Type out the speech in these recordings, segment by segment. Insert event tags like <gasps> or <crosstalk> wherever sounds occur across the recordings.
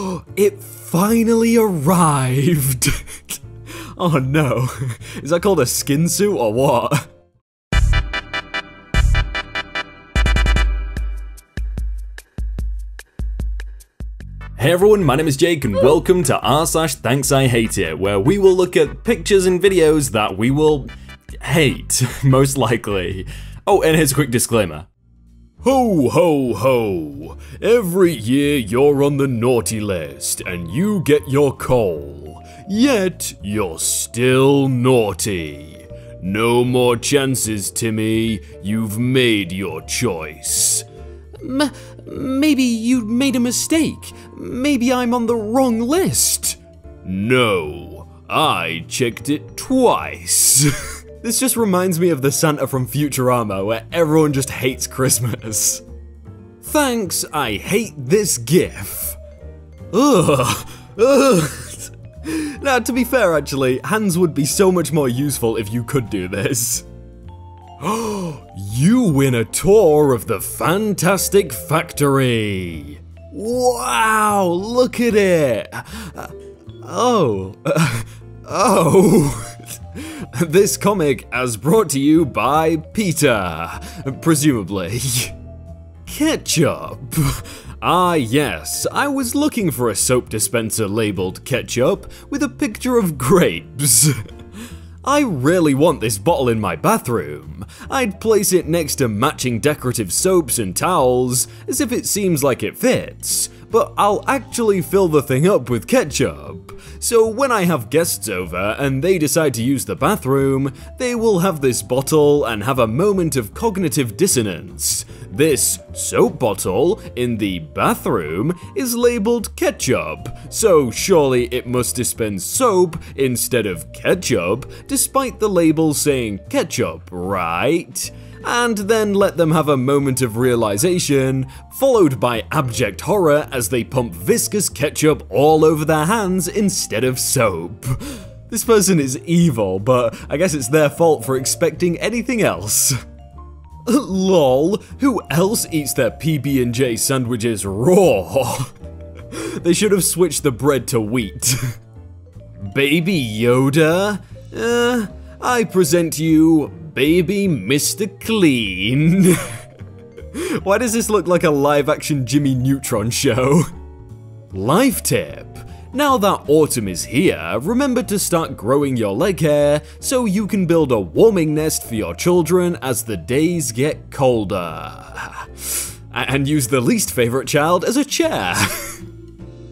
<gasps> it finally arrived! <laughs> oh no, <laughs> is that called a skin suit or what? Hey everyone, my name is Jake and welcome to r slash thanks I hate it, where we will look at pictures and videos that we will hate, <laughs> most likely. Oh, and here's a quick disclaimer. Ho ho ho! Every year you're on the naughty list and you get your coal. Yet you're still naughty. No more chances, Timmy. You've made your choice. M maybe you made a mistake. Maybe I'm on the wrong list. No, I checked it twice. <laughs> This just reminds me of the Santa from Futurama where everyone just hates Christmas. Thanks, I hate this GIF. Ugh. Ugh. <laughs> Now, to be fair, actually, hands would be so much more useful if you could do this. <gasps> you win a tour of the Fantastic Factory. Wow, look at it. Uh, oh. <laughs> Oh. <laughs> This comic as brought to you by Peter, presumably. <laughs> Ketchup. Ah yes, I was looking for a soap dispenser labelled ketchup with a picture of grapes. <laughs> I really want this bottle in my bathroom. I'd place it next to matching decorative soaps and towels, as if it seems like it fits, but I'll actually fill the thing up with ketchup. So when I have guests over and they decide to use the bathroom, they will have this bottle and have a moment of cognitive dissonance. This soap bottle in the bathroom is labeled ketchup, so surely it must dispense soap instead of ketchup, despite the label saying ketchup, right? And then let them have a moment of realization, followed by abject horror as they pump viscous ketchup all over their hands instead of soap. This person is evil, but I guess it's their fault for expecting anything else. <laughs> LOL, who else eats their PB&J sandwiches raw? <laughs> they should have switched the bread to wheat. <laughs> Baby Yoda? Uh, I present you Baby Mr. Clean. <laughs> Why does this look like a live action Jimmy Neutron show? Life tip. Now that autumn is here, remember to start growing your leg hair so you can build a warming nest for your children as the days get colder. <laughs> And use the least favorite child as a chair. <laughs>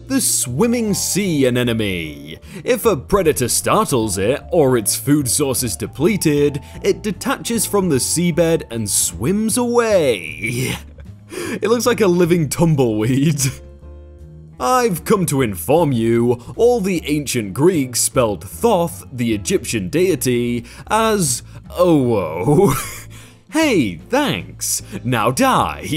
the swimming sea anemone. If a predator startles it, or its food source is depleted, it detaches from the seabed and swims away. <laughs> It looks like a living tumbleweed. <laughs> I've come to inform you, all the ancient Greeks spelled Thoth, the Egyptian deity, as Owo. <laughs> hey, thanks. Now die.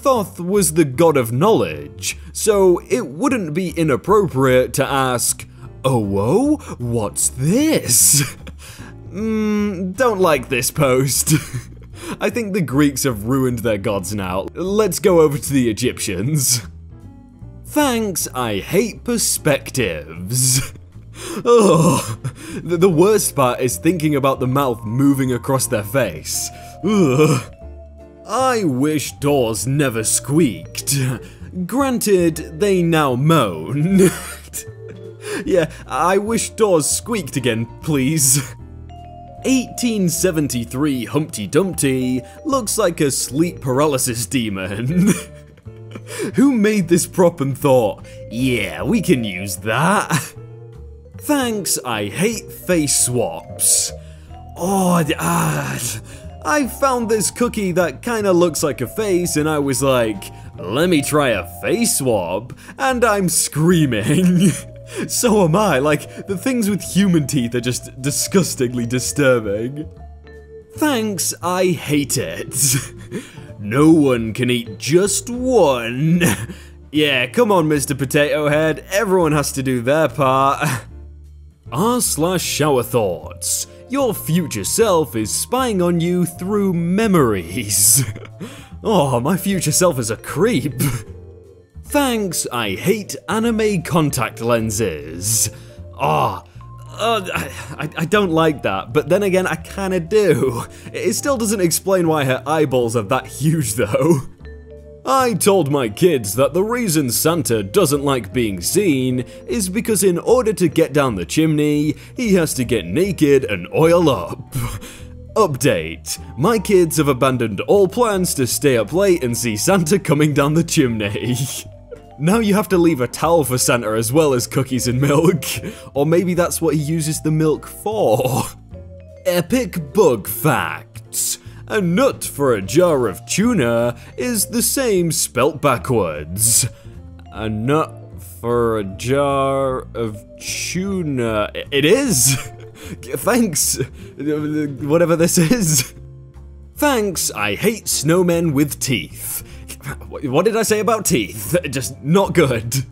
Thoth was the god of knowledge, so it wouldn't be inappropriate to ask, Oh, whoa, what's this? <laughs> Hmm, don't like this post. <laughs> I think the Greeks have ruined their gods now. Let's go over to the Egyptians. Thanks, I hate perspectives. <laughs> Oh, the worst part is thinking about the mouth moving across their face. Ugh. I wish doors never squeaked. Granted, they now moan. <laughs> yeah, I wish doors squeaked again, please. 1873 Humpty Dumpty looks like a sleep paralysis demon. <laughs> Who made this prop and thought, yeah, we can use that? Thanks, I hate face swaps. Oh, ah. I found this cookie that kinda looks like a face and I was like, let me try a face swap, and I'm screaming. <laughs> so am I, like, the things with human teeth are just disgustingly disturbing. Thanks, I hate it. <laughs> no one can eat just one. <laughs> yeah, come on, Mr. Potato Head, everyone has to do their part. R slash shower thoughts. Your future self is spying on you through memories. <laughs> oh, my future self is a creep. <laughs> Thanks, I hate anime contact lenses. Ah, oh, I, I don't like that, but then again, I kinda do. It still doesn't explain why her eyeballs are that huge though. <laughs> I told my kids that the reason Santa doesn't like being seen is because in order to get down the chimney, he has to get naked and oil up. <laughs> Update. My kids have abandoned all plans to stay up late and see Santa coming down the chimney. <laughs> now you have to leave a towel for Santa as well as cookies and milk. <laughs> Or maybe that's what he uses the milk for. Epic bug facts. A nut for a jar of tuna is the same spelt backwards. A nut for a jar of tuna. It is! <laughs> Thanks, whatever this is. Thanks, I hate snowmen with teeth. What did I say about teeth? Just not good.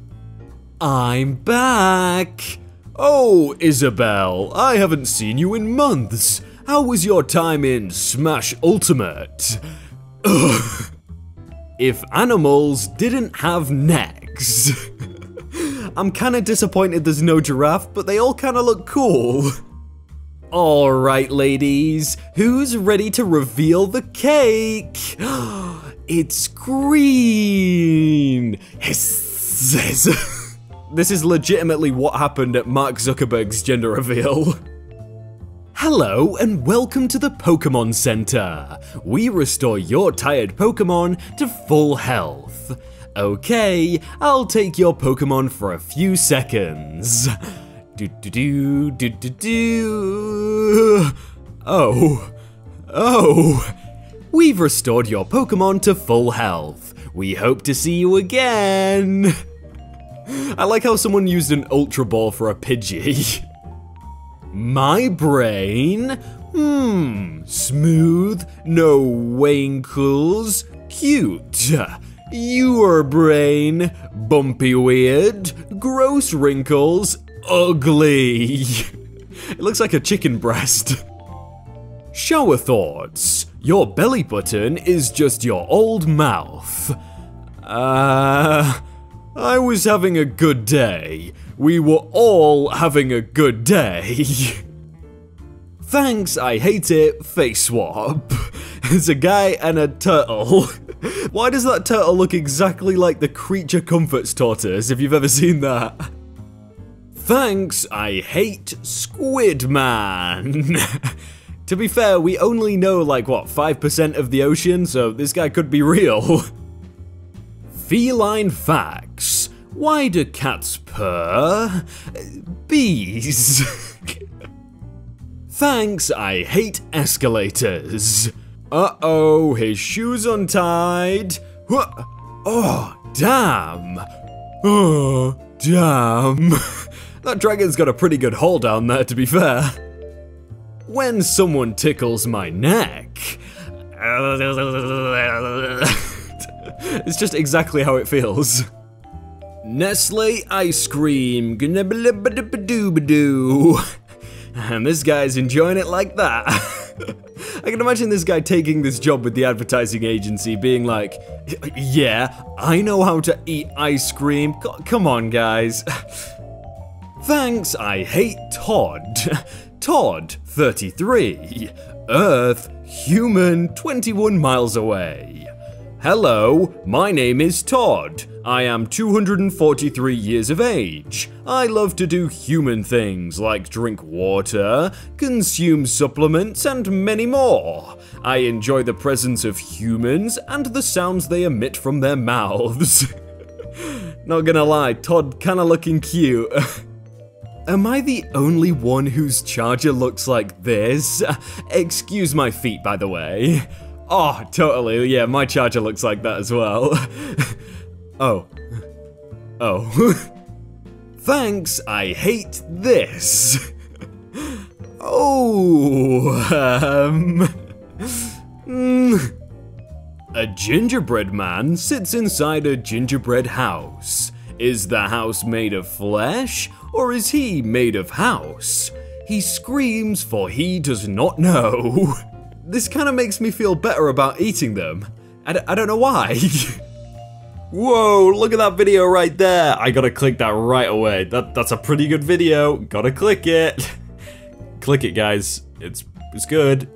I'm back. Oh, Isabel, I haven't seen you in months. How was your time in Smash Ultimate? Ugh. <laughs> If animals didn't have necks. <laughs> I'm kinda disappointed there's no giraffe, but they all kinda look cool. <laughs> Alright, ladies, who's ready to reveal the cake? <gasps> it's green! This is legitimately what happened at Mark Zuckerberg's gender reveal. Hello and welcome to the Pokemon Center. We restore your tired Pokemon to full health. Okay, I'll take your Pokemon for a few seconds. Do do do do do do. Oh. Oh. We've restored your Pokemon to full health. We hope to see you again. I like how someone used an Ultra Ball for a Pidgey. <laughs> My brain? Hmm, smooth, no wrinkles, cute. Your brain? Bumpy weird, gross wrinkles, ugly. it looks like a chicken breast. Shower thoughts. Your belly button is just your old mouth. Uh, I was having a good day we were all having a good day. <laughs> Thanks, I hate it, face swap. <laughs> It's a guy and a turtle. <laughs> Why does that turtle look exactly like the Creature Comforts tortoise, if you've ever seen that? Thanks, I hate Squid Man. to be fair, we only know like, what, 5% of the ocean, so this guy could be real. Feline facts. Why do cats purr? Bees. Thanks, I hate escalators. Uh-oh, his shoe's untied. Oh, damn. Oh, damn. <laughs> that dragon's got a pretty good hole down there, to be fair. When someone tickles my neck... <laughs> it's just exactly how it feels. Nestle ice cream. <laughs> And this guy's enjoying it like that. <laughs> I can imagine this guy taking this job with the advertising agency being like, yeah, I know how to eat ice cream. C come on, guys. <laughs> Thanks, I hate Todd. Todd, 33. Earth, human, 21 miles away. Hello, my name is Todd. I am 243 years of age. I love to do human things like drink water, consume supplements, and many more. I enjoy the presence of humans and the sounds they emit from their mouths. <laughs> Not gonna lie, Todd kinda looking cute. <laughs> Am I the only one whose charger looks like this? <laughs> Excuse my feet, by the way. Oh, totally. Yeah, my charger looks like that as well. <laughs> oh. Oh. <laughs> Thanks, I hate this. <laughs> oh, um... Mm. A gingerbread man sits inside a gingerbread house. Is the house made of flesh, or is he made of house? He screams for he does not know. This kind of makes me feel better about eating them. I d I don't know why. <laughs> Whoa, look at that video right there. I gotta click that right away. That That's a pretty good video. Gotta click it. <laughs> click it, guys. It's, it's good.